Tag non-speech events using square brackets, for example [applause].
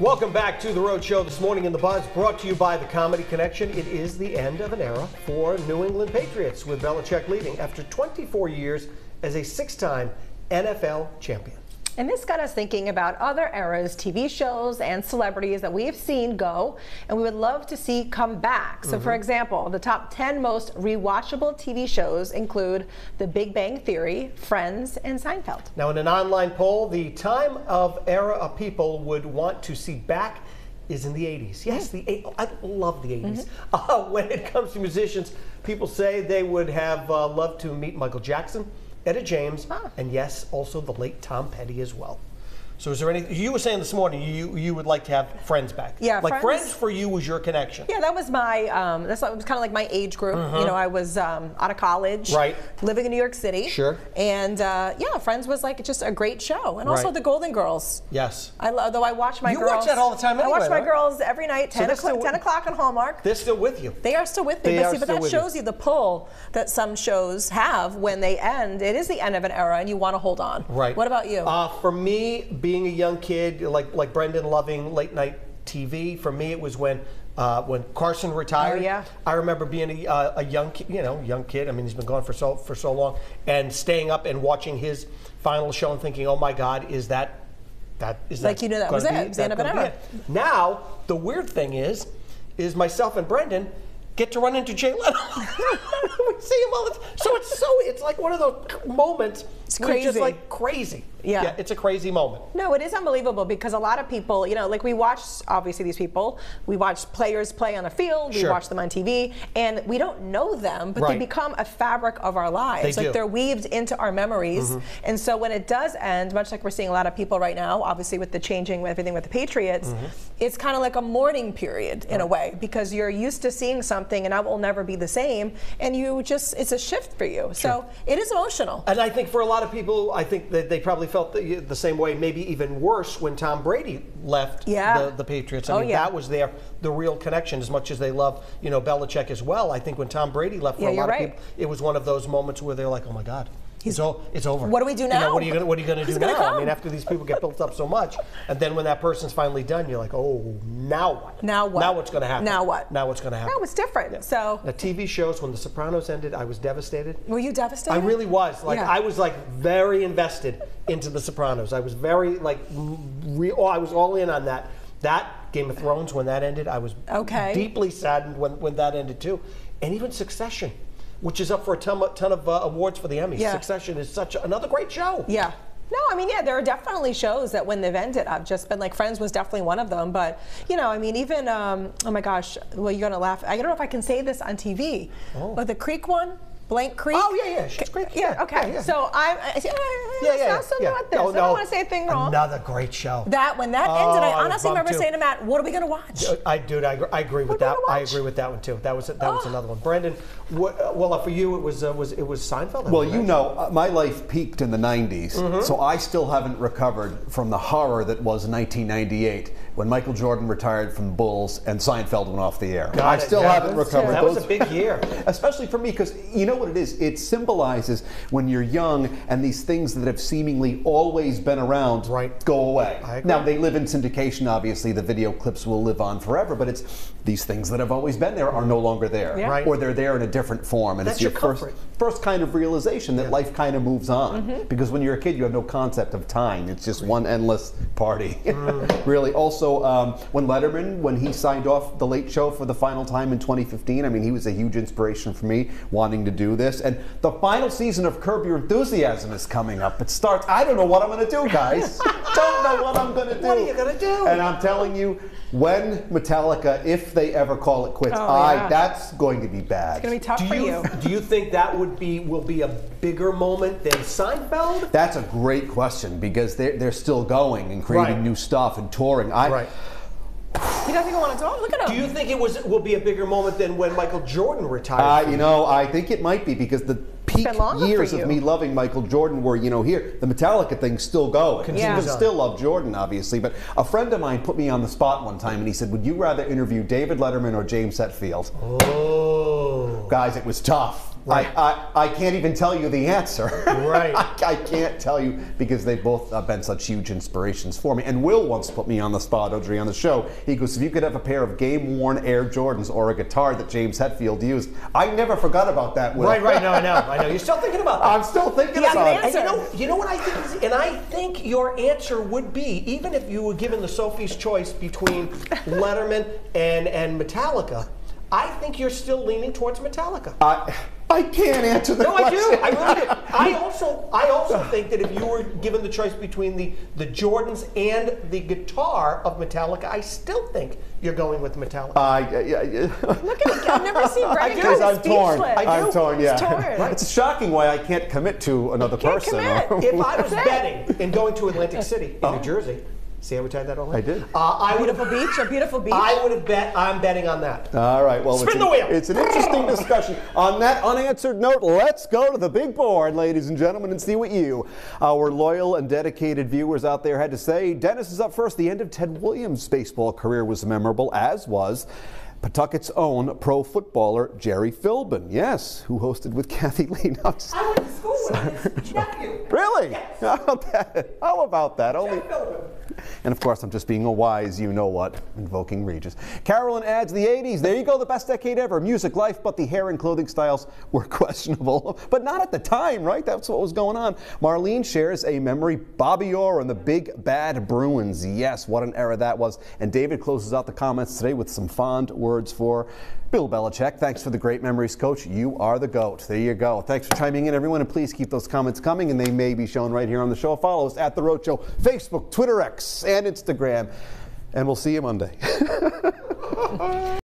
Welcome back to the Rhode Show this morning in the Buzz, brought to you by the Comedy Connection. It is the end of an era for New England Patriots, with Belichick leaving after 24 years as a six-time NFL champion. And this got us thinking about other eras, TV shows and celebrities that we have seen go and we would love to see come back. So, for example, the top 10 most rewatchable TV shows include The Big Bang Theory, Friends, and Seinfeld. Now, in an online poll, the time of era of people would want to see back is in the 80s. Yes, the eight, I love the 80s. [laughs] Uh, when it comes to musicians, people say they would have uh, loved to meet Michael Jackson, Etta James, Ah. and yes, also the late Tom Petty as well. So, is there any? You were saying this morning you you would like to have friends back. Yeah, like Friends- friends for you was your connection. Yeah, that was my. Um, that's it was kind of like my age group. You know, I was um, out of college, Mm-hmm. Right. living in New York City. Sure. And uh, yeah, Friends was like just a great show, and also Right. the Golden Girls. Yes. I love, though I watch my You watch that all the time I watch my right? girls every night, 10, they're o'clock, 10 o'clock on Hallmark. They're still with you. They are still with me, They but are see, but that with you. shows you the pull that some shows have when they end. It is the end of an era, and you want to hold on. Right. What about you? Uh, for me, being a young kid, like like Brendan loving late night TV, for me it was when uh, when Carson retired. Oh, yeah. I remember being a, uh, a young ki- you know young kid. I mean, he's been gone for so for so long, and staying up and watching his final show and thinking, oh my God, is that that is Like that you knew that was it. be- It was the end that gonna it? Now the weird thing is, is myself and Brendan. Get to run into Jay Leno. [laughs] we see him all the time. So it's so it's like one of those moments. It's where just crazy. like crazy. Yeah. it's a crazy moment. No, it is unbelievable because a lot of people, you know, like we watch obviously these people, we watch players play on the field, we Sure. watch them on TV, and we don't know them, but they become a fabric of our lives. They like do. They're weaved into our memories. And so when it does end, much like we're seeing a lot of people right now, obviously with the changing with everything with the Patriots, Mm-hmm. it's kind of like a mourning period in a way because you're used to seeing something and that will never be the same, and you just it's a shift for you. Sure. So it is emotional. And I think for a lot of people, I think that they probably felt the, the same way, maybe even worse, when Tom Brady left Yeah. the, the Patriots. I Oh, mean, yeah. that was their the real connection. As much as they love, you know, Belichick as well. I think when Tom Brady left, for Yeah, a lot right. of people, it was one of those moments where they're like, "Oh my God." It's, o- it's over. What do we do You know, now? what are you gonna What are you gonna Who's do gonna now? I mean, after these people get built up so much, and then when that person's finally done, you're like, "Oh, now what? Now what? Now what's gonna happen? Now what? Now what's gonna happen?" No, it's different. So Now, TV shows when The Sopranos ended, I was devastated. were you devastated? I really was. Like Yeah. I was like very invested into The Sopranos. I was very like re- oh, I was all in on that. That Game of Thrones when that ended, I was Okay. deeply saddened when, when that ended too. And even Succession, which is up for a ton, of- ton of uh, awards for the Emmys. Yeah. Succession is such a, another great show. Yeah. No, I mean, yeah, there are definitely shows that when they've ended, I've just been like, Friends was definitely one of them. But, you know, I mean, even, um, oh my gosh, well, you're going to laugh. I don't know if I can say this on TV, but the Creek one, Blank Creek. Oh, yeah, yeah, Schitt's Creek, Yeah, yeah, okay. yeah, yeah. So I, I, I Yeah, yeah, not so yeah. about this. Oh, I don't want to say a thing wrong. Another great show. That when that Oh, ended, I I honestly bummed remember too. saying to Matt, "What are we going to watch?" I dude, I, I agree with We're gonna that. I agree with that one too. That was that was Oh. another one. Brendan, what, uh, well, uh, for you it was uh, was it was Seinfeld. Well, you know, uh, my life peaked in the 90s, Mm-hmm. so I still haven't recovered from the horror that was 1998 when Michael Jordan retired from the Bulls and Seinfeld went off the air. Got I it, still yeah. haven't recovered. That was a big year. [laughs] Especially for me, because you know what it is? It symbolizes when you're young and these things that have seemingly always been around Right. go away. Now, they live in syndication, obviously. The video clips will live on forever, but it's these things that have always been there are no longer there. Yeah. Right. Or they're there in a different form. And That's it's your, your first, comfort. first kind of realization that life kind of moves on. Mm-hmm. Because when you're a kid, you have no concept of time. It's just one endless party. Mm. [laughs] really. Also, um, when Letterman, when he signed off The Late Show for the final time in 2015, I mean, he was a huge inspiration for me wanting to do this. And the final season of Curb Your Enthusiasm is coming up. It starts, I don't know what I'm going to do, guys. [laughs] don't know what I'm going to do. What are you gonna do? And I'm telling you, when Metallica, if they ever call it quits, Oh, I, yeah. that's going to be bad. It's going to be tough Do for you, you. do you think that would be will be a bigger moment than Seinfeld? That's a great question because they're, they're still going and creating Right. new stuff and touring. I, Right. He doesn't even want to talk. Look at him. Do you think it was will be a bigger moment than when Michael Jordan retired? Uh, you know, I think it might be because the peak been longer for years of me loving Michael Jordan were, you know, here. The Metallica thing's still going. Continues You still love Jordan, obviously. But a friend of mine put me on the spot one time and he said, Would you rather interview David Letterman or James Hetfield? oh. Guys, it was tough. I, I, I can't even tell you the answer. Right. [laughs] I, I can't tell you because they've both uh, been such huge inspirations for me. And Will once put me on the spot, Audrey, on the show. He goes, if you could have a pair of game-worn Air Jordans or a guitar that James Hetfield used, I never forgot about that, Will. Right, right. No, I know. I know. [laughs] You're still thinking about that. I'm still thinking Yeah, about good it. And you know, you know what I think, is, and I think your answer would be, even if you were given the Sophie's choice between [laughs] Letterman and and Metallica, I think you're still leaning towards Metallica. I, I can't answer the No, I question. do. I really [laughs] do. I also, I also think that if you were given the choice between the the Jordans and the guitar of Metallica, I still think you're going with Metallica. Uh, I- yeah, yeah. Look at it. I've never seen [laughs] Brian Because Cox I'm torn. speechless. I I'm do. torn. Yeah, He's torn. It's shocking why I can't commit to another Can't person. commit. if I [laughs] was betting and going to Atlantic City in New oh. Jersey, see how we tied that all in? I did. Uh, I would Beautiful have. beach, a beautiful beach. I would have bet. I'm betting on that. All right. Well, Spin it's, the an, wheel. it's an interesting discussion. On that unanswered note, let's go to the big board, ladies and gentlemen, and see what you, our loyal and dedicated viewers out there, had to say. Dennis is up first. The end of Ted Williams' baseball career was memorable, as was. Pawtucket's own pro footballer Gerry Philbin, yes, who hosted with Kathie Lee. Now, I went to school with his nephew. Really? How about that? How about that? Only. And of course, I'm just being a wise, you know what, invoking Regis. Carolyn adds the 80s. There you go, the best decade ever. Music, life, but the hair and clothing styles were [laughs] questionable. But not at the time, right? That's what was going on. Marlene shares a memory. Bobby Orr and the Big Bad Bruins. Yes, what an era that was. And David closes out the comments today with some fond words for Bill Belichick. Thanks for the great memories, Coach. You are the GOAT. There you go. Thanks for chiming in, everyone. And please keep those comments coming, and they may be shown right here on the show. Follow us at The Rhode Show, Facebook, Twitter X, and Instagram. And we'll see you Monday. [laughs]